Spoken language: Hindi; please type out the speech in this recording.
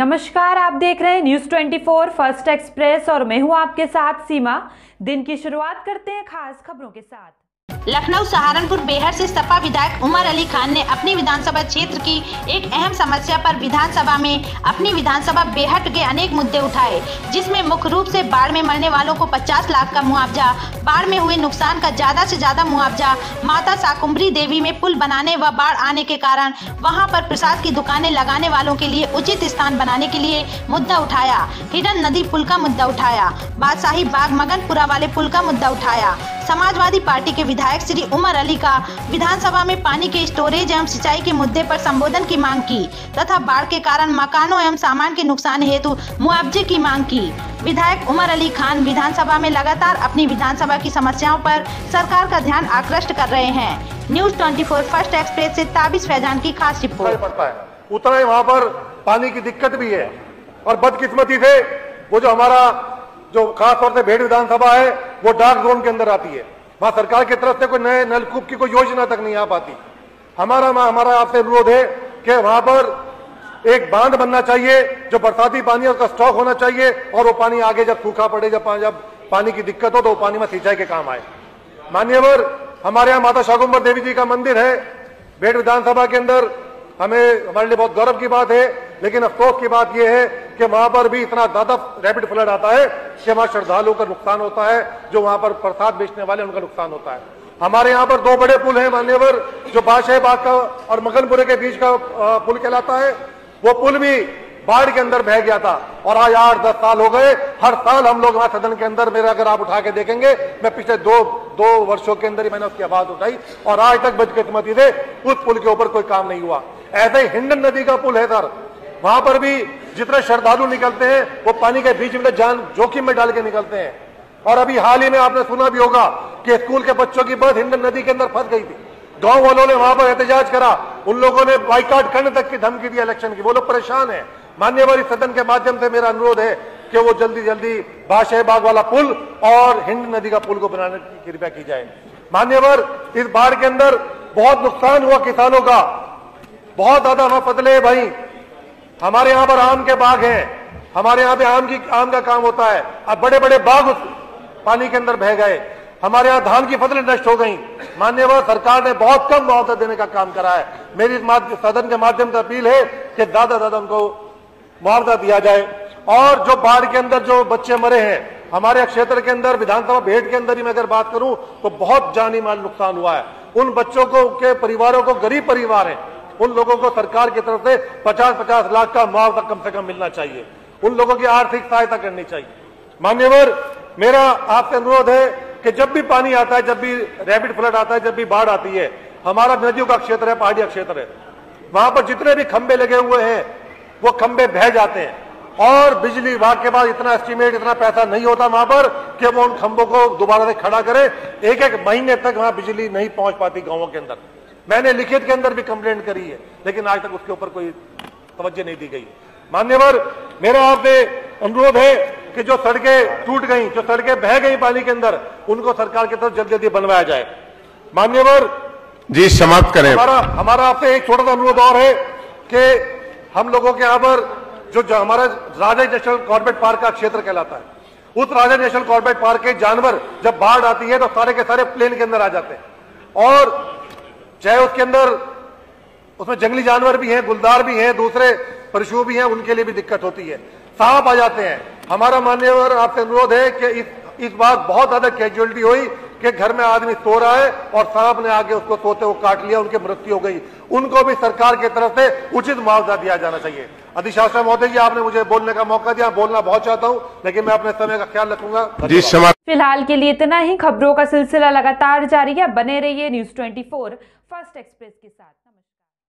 नमस्कार, आप देख रहे हैं न्यूज़ 24 फ़र्स्ट एक्सप्रेस और मैं हूँ आपके साथ सीमा। दिन की शुरुआत करते हैं खास खबरों के साथ। लखनऊ, सहारनपुर, बेहर से सपा विधायक उमर अली खान ने अपनी विधानसभा क्षेत्र की एक अहम समस्या पर विधानसभा में अपनी विधानसभा बेहट के अनेक मुद्दे उठाए, जिसमें मुख्य रूप से बाढ़ में मरने वालों को 50 लाख का मुआवजा, बाढ़ में हुए नुकसान का ज़्यादा से ज़्यादा मुआवजा, माता साकुम्बरी देवी में पुल बनाने व बाढ़ आने के कारण वहाँ पर प्रसाद की दुकानें लगाने वालों के लिए उचित स्थान बनाने के लिए मुद्दा उठाया, हिडन नदी पुल का मुद्दा उठाया, बादशाही बाग मगनपुरा वाले पुल का मुद्दा उठाया, समाजवादी पार्टी के विधायक श्री उमर अली का विधानसभा में पानी के स्टोरेज एवं सिंचाई के मुद्दे पर संबोधन की मांग की तथा बाढ़ के कारण मकानों एवं सामान के नुकसान हेतु मुआवजे की मांग की। विधायक उमर अली खान विधानसभा में लगातार अपनी विधानसभा की समस्याओं पर सरकार का ध्यान आकृष्ट कर रहे हैं। न्यूज़ 24 फ़र्स्ट एक्सप्रेस से ताबिश फैजान की खास रिपोर्ट। है उतना वहाँ पर पानी की दिक्कत भी है और बदकिस्मती से वो जो हमारा जो खास तौर से भेड़ विधानसभा है, वो डार्क जोन के अंदर आती है। वहाँ सरकार की तरफ़ से कोई नए नलकूप की कोई योजना तक नहीं आ पाती। हमारा हमारा आपसे अनुरोध है कि वहाँ पर एक बाँध बनना चाहिए, जो बरसाती पानी है उसका स्टॉक होना चाहिए, और वो पानी आगे जब सूखा पड़े, जब जब पानी की दिक्कत हो तो वो पानी में सिंचाई के काम आए। मान्यवर, हमारे यहाँ माता शाकुम्बर देवी जी का मंदिर है। भेड़ विधानसभा के अंदर हमें, हमारे लिए बहुत गौरव की बात है, लेकिन अफसोस की बात यह है कि वहाँ पर भी इतना ज़्यादा रैपिड फ्लड आता है कि वहाँ श्रद्धालुओं का नुकसान होता है, जो वहाँ पर प्रसाद बेचने वाले उनका नुकसान होता है। हमारे यहाँ पर दो बड़े पुल हैं, मान्यवर, जो बादशाह बाग का और मगनपुरे के बीच का पुल कहलाता है। वो पुल भी बाढ़ के अंदर बह गया था और आज आठ, दस साल हो गए। हर साल हम लोग वहाँ सदन के अंदर मेरे अगर आप उठा के देखेंगे, मैं पिछले दो दो वर्षों के अंदर ही मैंने उसकी आवाज़ उठाई और आज तक बदकिस्मती से उस पुल के ऊपर कोई काम नहीं हुआ। ऐसे ही हिंडन नदी का पुल है, सर। वहाँ पर भी जितने श्रद्धालु निकलते हैं, वो पानी के बीच में जान जोखिम में डाल के निकलते हैं। और अभी हाल ही में आपने सुना भी होगा कि स्कूल के बच्चों की बस हिंडन नदी के अंदर फंस गई थी। गाँव वालों ने वहाँ पर एहतजाज करा। उन लोगों ने बाइकाट करने तक की धमकी दी इलेक्शन की। वो लोग परेशान है। मान्यवर सदन के माध्यम से मेरा अनुरोध है कि वो जल्दी जल्दी बादशाह बाग वाला पुल और हिंड नदी का पुल को बनाने की कृपया की जाए। मान्यवर इस बाढ़ के अंदर बहुत नुकसान हुआ किसानों का। बहुत ज़्यादा हमें फसले भाई। हमारे यहाँ पर आम के बाग हैं। हमारे यहाँ पे आम की, आम का काम होता है। अब बड़े बड़े बाग उस पानी के अंदर बह गए। हमारे यहाँ धान की फ़सलें नष्ट हो गई। मान्यवर सरकार ने बहुत कम मुआवजा देने का काम करा है। मेरी सदन के माध्यम से अपील है कि ज़्यादा ज़्यादा उनको मुआवजा दिया जाए। और जो बाढ़ के अंदर जो बच्चे मरे हैं, हमारे क्षेत्र के अंदर, विधानसभा भेंट के अंदर ही मैं अगर बात करूँ तो बहुत जानी माल नुकसान हुआ है। उन बच्चों को के परिवारों को, गरीब परिवार है उन लोगों को सरकार की तरफ़ से 50-50 लाख का मुआवजा कम से कम मिलना चाहिए। उन लोगों की आर्थिक सहायता करनी चाहिए। मान्यवर, मेरा आपसे अनुरोध है कि जब भी पानी आता है, जब भी रैपिड फ्लड आता है, जब भी बाढ़ आती है, हमारा नदियों का क्षेत्र है, पहाड़िया क्षेत्र है, वहाँ पर जितने भी खंबे लगे हुए हैं, वो खंबे बह जाते हैं। और बिजली विभाग के पास इतना एस्टीमेट इतना पैसा नहीं होता वहाँ पर कि वो उन खंभों को दोबारा से खड़ा करे। एक एक महीने तक वहाँ बिजली नहीं पहुँच पाती गाँवों के अंदर। मैंने लिखित के अंदर भी कंप्लेंट करी है लेकिन आज तक उसके ऊपर कोई तवज्जो नहीं दी गई मान्यवर मेरा आपसे अनुरोध है कि जो सड़कें टूट गई जो सड़कें बह गई पानी के अंदर उनको सरकार की तरफ़ जल्दी जल्दी बनवाया जाए। मान्यवर जी समाप्त करें। हमारा हमारा आपसे एक छोटा सा अनुरोध और है कि हम लोगों के यहाँ पर जो, जो हमारा राजा नेशनल कॉर्बेट पार्क का क्षेत्र कहलाता है उस राजा नेशनल कॉर्बेट पार्क के जानवर जब बाढ़ आती है तो सारे के सारे प्लेन के अंदर आ जाते हैं। और चाहे उसके अंदर उसमें जंगली जानवर भी हैं, गुलदार भी हैं, दूसरे पशु भी हैं, उनके लिए भी दिक्कत होती है। सांप आ जाते हैं। हमारा मान्यवर आपसे अनुरोध है कि इस इस बार बहुत ज़्यादा कैजुअलिटी हुई। कि घर में आदमी सो रहा है और सांप ने आगे उसको सोते हुए काट लिया उनकी मृत्यु हो गई। उनको भी सरकार की तरफ़ से उचित मुआवजा दिया जाना चाहिए। अधिशासन महोदय जी आपने मुझे बोलने का मौका दिया बोलना बहुत चाहता हूँ लेकिन मैं अपने समय का ख्याल रखूँगा। जी फ़िलहाल के लिए इतना ही खबरों का सिलसिला लगातार जारी है बने रहिए न्यूज़ ट्वेंटी फ़र्स्ट एक्सप्रेस के साथ।